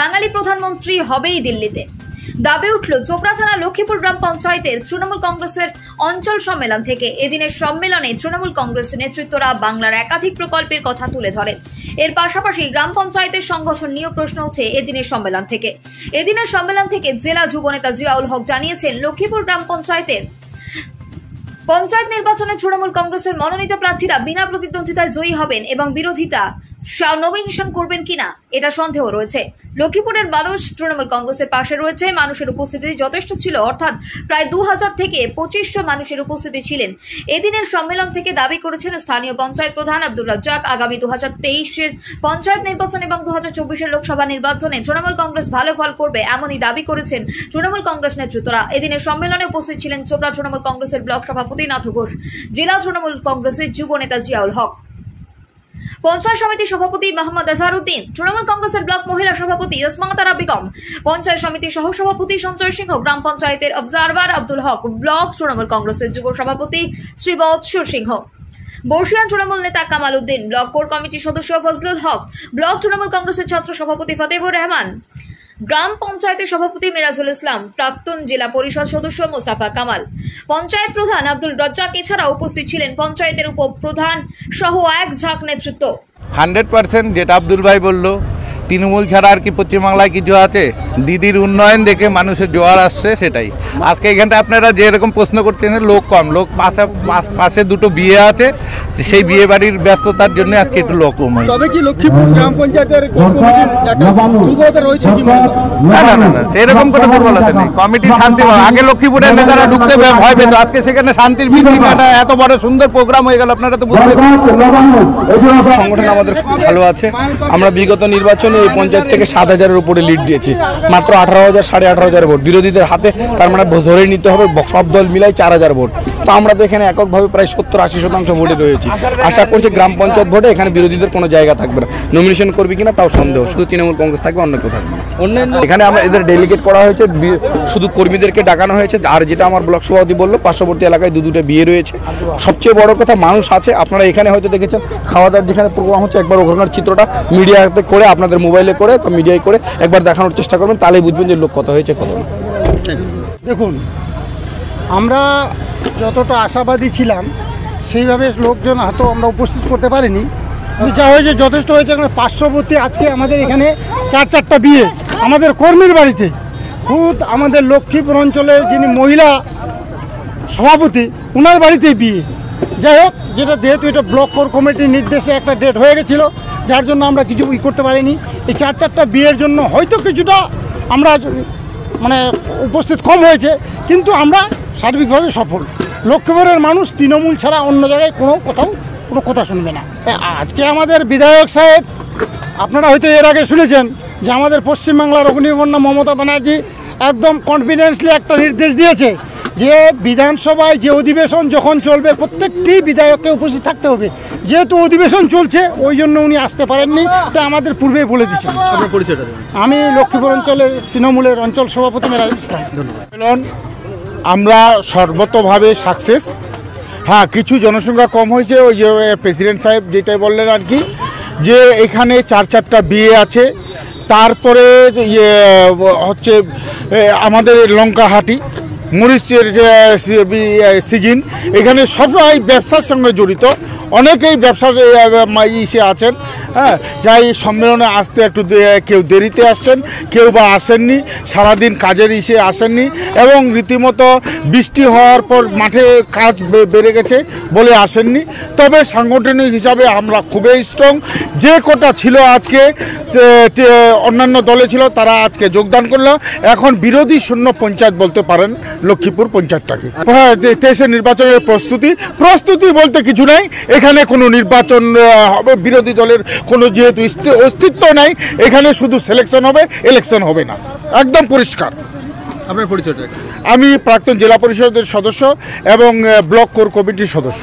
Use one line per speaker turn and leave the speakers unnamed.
বাঙালি প্রধানমন্ত্রী হবেই দিল্লিতে। দাবি উঠল চোপড়া থানা লক্ষ্মীপুর গ্রাম পঞ্চায়েতের তৃণমূল কংগ্রেসের অঞ্চল সম্মেলন থেকে। এদিনের সম্মেলনে তৃণমূল কংগ্রেসের নেতৃত্বরা বাংলার একাধিক প্রকল্পের কথা তুলে ধরেন। এর পাশাপাশি গ্রাম পঞ্চায়েতের সংগঠন নিয়েও প্রশ্ন ওঠে এদিনের সম্মেলন থেকে। এদিনের সম্মেলন থেকে জেলা যুবনেতা জিয়াউল হক জানিয়েছেন, লক্ষ্মীপুর গ্রাম পঞ্চায়েতের পঞ্চায়েত নির্বাচনে তৃণমূল কংগ্রেসের মনোনীত প্রার্থীরা বিনা প্রতিদ্বন্দ্বিতায় জয়ী হবেন এবং বিরোধিতা নমিনেশন করবেন কিনা, এটা সন্দেহ রয়েছে। লক্ষ্মীপুরের মানুষ তৃণমূল কংগ্রেসের পাশে রয়েছে, মানুষের উপস্থিতি যথেষ্ট ছিল। অর্থাৎ প্রায় দু হাজার থেকে পঁচিশশো মানুষের উপস্থিতি ছিলেন। এদিনের সম্মেলন থেকে দাবি করেছেন স্থানীয় পঞ্চায়েত প্রধান আব্দুল রাজ্জাক আগামী দু হাজার তেইশের পঞ্চায়েত নির্বাচন এবং দু হাজার চব্বিশের লোকসভা নির্বাচনে তৃণমূল কংগ্রেস ভালো ফল করবে এমনই দাবি করেছেন তৃণমূল কংগ্রেস নেতৃত্বরা। এদিনের সম্মেলনে উপস্থিত ছিলেন চোপড়া তৃণমূল কংগ্রেসের ব্লক সভাপতি নাথ ঘোষ, জেলা তৃণমূল কংগ্রেসের যুব নেতা জিয়াউল হক। পঞ্চায়েত সমিতি সভাপতি মোহাম্মদ আজহারউদ্দিন, তৃণমূল কংগ্রেসের ব্লক মহিলা সভাপতি ইসমাতারা বেগম পঞ্চায়েত সমিতির সহ সভাপতি সঞ্চয় সিংহ, গ্রাম পঞ্চায়েতের অবজারভার আব্দুল হক, ব্লক তৃণমূল কংগ্রেসের যুব সভাপতি শ্রী বৎসর সিংহ। বর্ষিয়ান তৃণমূল নেতা কামাল উদ্দিন, ব্লক কোর কমিটির সদস্য ফজলুল হক, ব্লক তৃণমূল কংগ্রেসের ছাত্র সভাপতি ফতেবুর রহমান। গ্রাম পঞ্চায়েতের সভাপতি মিরাজুল ইসলাম, প্রাক্তন জেলা পরিষদ সদস্য মোস্তাফা কামাল। পঞ্চায়েত প্রধান আব্দুল রজ্জাক এছাড়া উপস্থিত ছিলেন পঞ্চায়েতের উপপ্রধান সহ এক ঝাঁক নেতৃত্ব।
হান্ড্রেড পার্সেন্ট যেটা আব্দুল ভাই বলল তৃণমূল ছাড়া আর কি পশ্চিমবাংলায় কিছু আছে? দিদির উন্নয়ন দেখে মানুষের জোয়ার আসছে সেটাই। আজকে এখানটা আপনারা যেরকম প্রশ্ন করছেন লোক কম। লোক পাশে পাশে দুটো বিয়ে আছে সেই বিয়ে বাড়ির ব্যস্ততার জন্য আজকে একটু লোক কম।
তবে কি লক্ষ্মীপুর গ্রাম পঞ্চায়েতের দুর্বলতা রয়েছে কি
না না না না সেরকম কোনো দুর্বলতা নেই। কমিটি শান্তি আগে লক্ষ্মীপুরের নেতারা ঢুকতে ভয়- ভয় পেত। আজকে সেখানে শান্তির মিটিং একটা এত বড় সুন্দর প্রোগ্রাম হয়ে গেল আপনারা তো বুঝতে
সংগঠন আমাদের খুব ভালো আছে। আমরা বিগত নির্বাচনে এই পঞ্চায়েত থেকে সাত হাজারের উপরে লিড দিয়েছি। মাত্র আঠারো হাজার সাড়ে আঠারো হাজার ভোট। বিরোধীদের হাতে তার মানে ধরে নিতে হবে সব দল মিলাই চার হাজার ভোট। তো আমরা তো এখানে এককভাবে প্রায় সত্তর আশি শতাংশ ভোটে রয়েছি। আশা করছি গ্রাম পঞ্চায়েত ভোটে এখানে বিরোধীদের কোনো জায়গা থাকবে না। নমিনেশন করবে কিনা তাও সন্দেহ। শুধু তৃণমূল কংগ্রেস থাকবে অন্য কেউ থাকবে
অন্যান্য
এখানে আমরা এদের ডেলিগেট করা হয়েছে শুধু কর্মীদেরকে ডাকানো হয়েছে। আর যেটা আমার ব্লক সভাপতি বলল পার্শ্ববর্তী এলাকায় দু দুটো বিয়ে রয়েছে। সবচেয়ে বড় কথা মানুষ আছে। আপনারা এখানে হয়তো দেখেছেন খাওয়া দাওয়ার যেখানে প্রোগ্রাম হচ্ছে একবার ওখানকার চিত্রটা মিডিয়াতে করে আপনাদের মোবাইলে করে বা মিডিয়ায় করে একবার দেখানোর চেষ্টা করবেন, তাহলেই বুঝবেন যে লোক কত হয়েছে, কত
দেখুন, আমরা যতটা আশাবাদী ছিলাম, সেইভাবে লোকজন হয়তো আমরা উপস্থিত করতে পারিনি। যা হয়েছে, যথেষ্ট হয়েছে এখানে পার্শ্ববর্তী আজকে আমাদের এখানে চার চারটা বিয়ে, আমাদের কর্মীর বাড়িতে। খুদ আমাদের লক্ষ্মীপুর অঞ্চলের যিনি মহিলা সভাপতি ওনার বাড়িতেই বিয়ে। যাই হোক, যেটা যেহেতু এটা ব্লক কোর কমিটির নির্দেশে একটা ডেট হয়ে গেছিল, যার জন্য আমরা কিছু ই করতে পারিনি। এই চার চারটা বিয়ের জন্য হয়তো কিছুটা আমরা মানে উপস্থিত কম হয়েছে, কিন্তু আমরা সার্বিকভাবে সফল। লক্ষ্মীপুরের মানুষ তৃণমূল ছাড়া অন্য জায়গায় কোনো কোথাও কোনো কথা শুনবে না। আজকে আমাদের বিধায়ক সাহেব, আপনারা হয়তো এর আগে শুনেছেন যে আমাদের পশ্চিমবাংলার অগ্নিকন্যা মমতা ব্যানার্জি একদম কনফিডেন্সলি একটা নির্দেশ দিয়েছে যে বিধানসভায় যে অধিবেশন যখন চলবে প্রত্যেকটি বিধায়ককে উপস্থিত থাকতে হবে। যেহেতু অধিবেশন চলছে ওই জন্য উনি আসতে পারেননি। তা আমাদের পূর্বেই বলে দিয়েছেন।
আপনার পরিচয়টা
আমি লক্ষ্মীপুর অঞ্চলে তৃণমূলের অঞ্চল সভাপতি মেরা ইসলাম।
সম্মেলন আমরা সর্বতভাবে সাকসেস হ্যাঁ কিছু জনসংখ্যা কম হয়েছে ওই যে প্রেসিডেন্ট সাহেব যেটাই বললেন আর কি যে এখানে চার চারটা বিয়ে আছে। তারপরে ইয়ে হচ্ছে আমাদের লঙ্কাহাটি। মরিচের যে সিজন এখানে সবাই ব্যবসার সঙ্গে জড়িত। অনেকেই মা- ইসে আছেন হ্যাঁ যাই সম্মেলনে আসতে একটু কেউ দেরিতে আসছেন, কেউ বা আসেননি, সারাদিন কাজের ইসে আসেননি, এবং রীতিমতো বৃষ্টি হওয়ার পর মাঠে কাজ বেড়ে গেছে বলে আসেননি। তবে সাংগঠনিক হিসাবে আমরা খুবই স্ট্রং যে কোটা ছিল আজকে অন্যান্য দলে ছিল, তারা আজকে যোগদান করল। এখন বিরোধী শূন্য পঞ্চায়েত বলতে পারেন, লক্ষ্মীপুর পঞ্চায়েতটাকে। হ্যাঁ তেইশে নির্বাচনের প্রস্তুতি প্রস্তুতি বলতে কিছু নাই এখানে কোনো নির্বাচন হবে বিরোধী দলের কোনো যেহেতু অস্তিত্ব নাই এখানে শুধু সিলেকশন হবে ইলেকশন হবে না। একদম পরিষ্কার।
আপনার পরিচয়টা
আমি প্রাক্তন জেলা পরিষদের সদস্য এবং ব্লক কোর কমিটির সদস্য।